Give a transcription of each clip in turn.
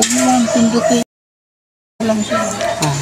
Huwag mo lang pindutin. Lang siya. Ah.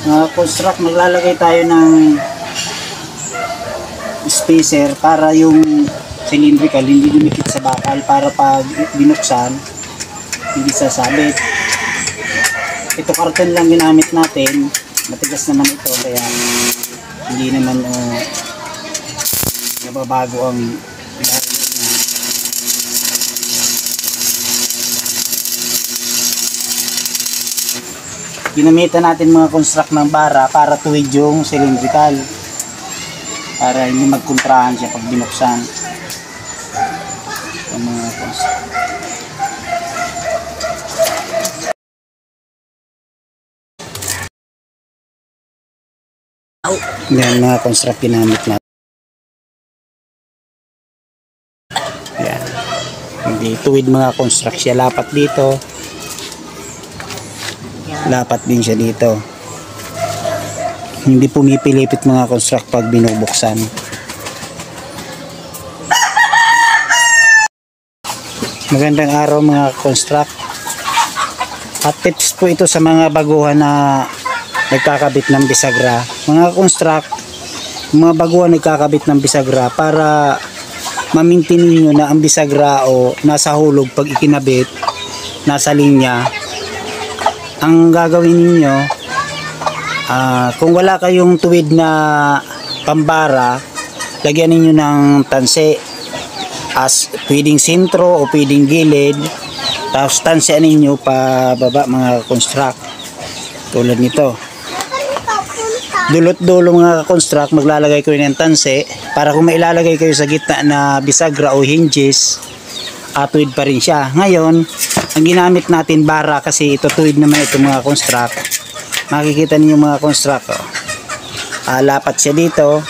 Mga construct, maglalagay tayo ng spacer para yung cylindrical hindi dumikit sa bakal para pag binuksan hindi sasabit. Ito karton lang ginamit natin. Matigas naman ito kaya hindi naman uh, nababago ang ginamitan natin mga construct ng bara para tuwid yung cylindrical. Para hindi magkontrahan siya pag binuksan. Yung mga construct. Yan mga construct ginamit natin. Yan. Hindi tuwid mga construct. Siya lapat dito lapat din siya dito. Hindi pumipilipit mga construct pag binubuksan. Magandang araw mga construct. At tips po ito sa mga baguhan na nagkakabit ng bisagra. Mga construct mga baguhan nagkakabit ng bisagra para mamintin ninyo na ang bisagra o nasa hulog pag ikinabit nasa linya ang gagawin ninyo ah, kung wala kayong tuwid na pambara lagyan ninyo ng tanse as pwedeng sentro o pwedeng gilid. Tapos tansean ninyo pa baba mga construct tulad nito. Dulot dulo mga construct maglalagay ko ng tanse para kung mailalagay kayo sa gitna na bisagra o hinges atuwid pa rin siya. Ngayon ang ginamit natin bara kasi ito tuwid naman ito mga construct. Makikita niyo mga construct oh. Ah, lapat siya dito.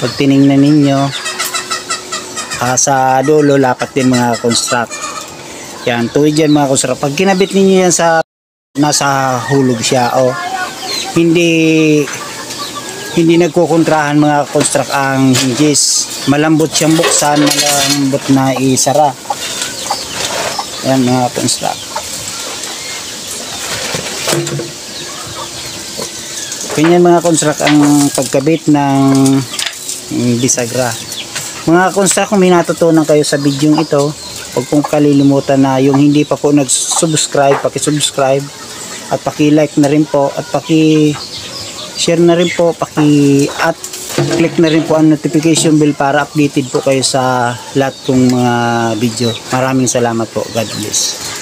Pag tiningnan ninyo ah, sa dulo lapat din mga construct. Yan tuwid yan mga construct. Pag kinabit ninyo yan sa nasa hulog siya oh. Hindi hindi nagkukontrahan mga construct ang hinges malambot siyang buksan malambot na isara yan mga construct ganyan mga construct ang pagkabit ng bisagra. Mga construct kung may natutunan kayo sa video ito huwag pong kalilimutan na yung hindi pa po nag-subscribe paki-subscribe at paki-like na rin po at paki-share na rin po paki click na rin po ang notification bell para updated po kayo sa lahat kong mga video. Maraming salamat po. God bless